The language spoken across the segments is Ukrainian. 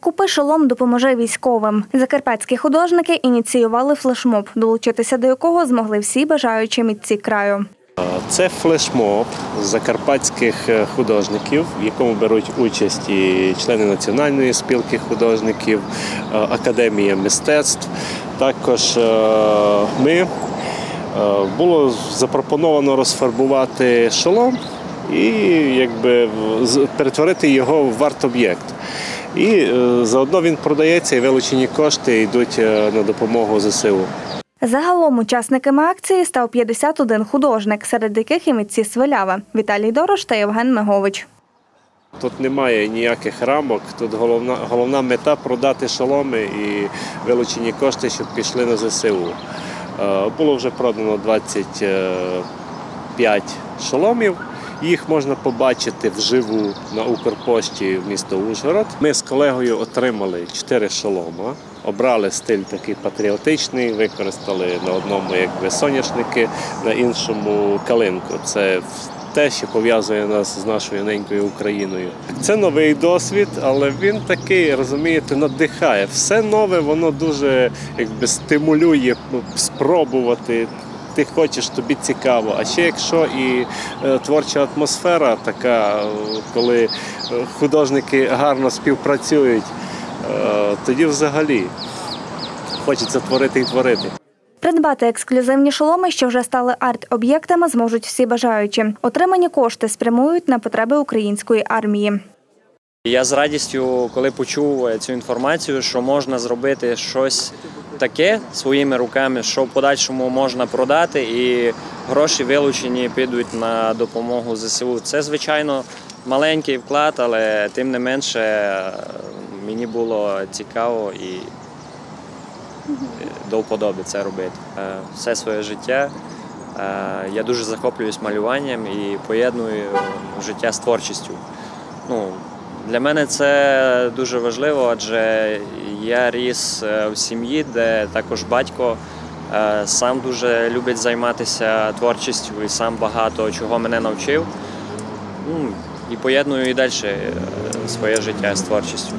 Купи шолом допоможе військовим. Закарпатські художники ініціювали флешмоб, долучитися до якого змогли всі бажаючі митці краю. Це флешмоб закарпатських е, художників, в якому беруть участь і члени Національної спілки художників, е, Академія мистецтв. Також е, ми було запропоновано розфарбувати шолом і якби перетворити його в арт-об'єкт. І е, заодно він продається і вилучені кошти йдуть е, на допомогу ЗСУ. Загалом учасниками акції став 51 художник, серед яких і митці Свилява Віталій Дорош та Євген Мегович. Тут немає ніяких рамок. Тут головна, головна мета продати шоломи і вилучені кошти, щоб пішли на ЗСУ. Е, Було вже продано 25 шоломів. Їх можна побачити вживу на Укрпошті в місто Ужгород. Ми з колегою отримали 4 шолома, обрали стиль такий патріотичний, використали на одному якби соняшники, на іншому калинку. Це те, що пов'язує нас з нашою ненькою Україною. Це новий досвід, але він такий, розумієте, надихає. Все нове, воно дуже якби стимулює спробувати. Ти хочеш, тобі цікаво. А ще якщо і е, творча атмосфера така, е, коли е, художники гарно співпрацюють, тоді взагалі хочеться творити і творити. Придбати ексклюзивні шоломи, що вже стали арт-об'єктами, зможуть всі бажаючі. Отримані кошти спрямують на потреби української армії. Я з радістю, коли почув цю інформацію, що можна зробити щось таке своїми руками, що в подальшому можна продати, і гроші вилучені підуть на допомогу ЗСУ. Це звичайно маленький вклад, але тим не менше мені було цікаво і до вподоби це робити. Е, Все своє життя. е, Я дуже захоплююсь малюванням і поєдную життя з творчістю. Ну, для мене це дуже важливо, адже я ріс е, в сім'ї, де також батько е, сам дуже любить займатися творчістю і сам багато чого мене навчив. Ну, І поєдную і далі е, своє життя з творчістю.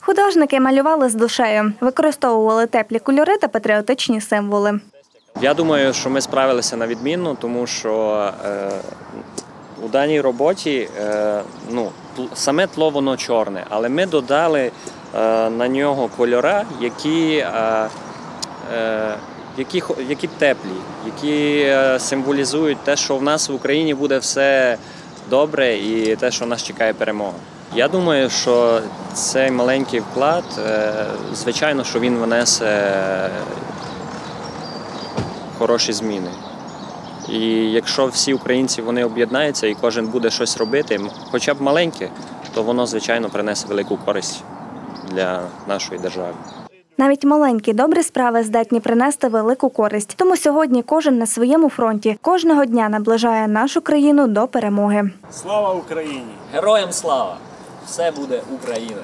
Художники малювали з душею, використовували теплі кольори та патріотичні символи. Я думаю, що ми справилися на відмінно, тому що у даній роботі е, ну, саме тло воно чорне, але ми додали е, на нього кольора, які, е, які, які теплі, які символізують те, що в нас в Україні буде все добре і те, що нас чекає перемога. Я думаю, що цей маленький вклад, звичайно, що він внесе хороші зміни. І якщо всі українці вони об'єднаються і кожен буде щось робити, хоча б маленьке, то воно звичайно принесе велику користь для нашої держави. Навіть маленькі добрі справи здатні принести велику користь. Тому сьогодні кожен на своєму фронті кожного дня наближає нашу країну до перемоги. Слава Україні! Героям слава! Все буде Україна!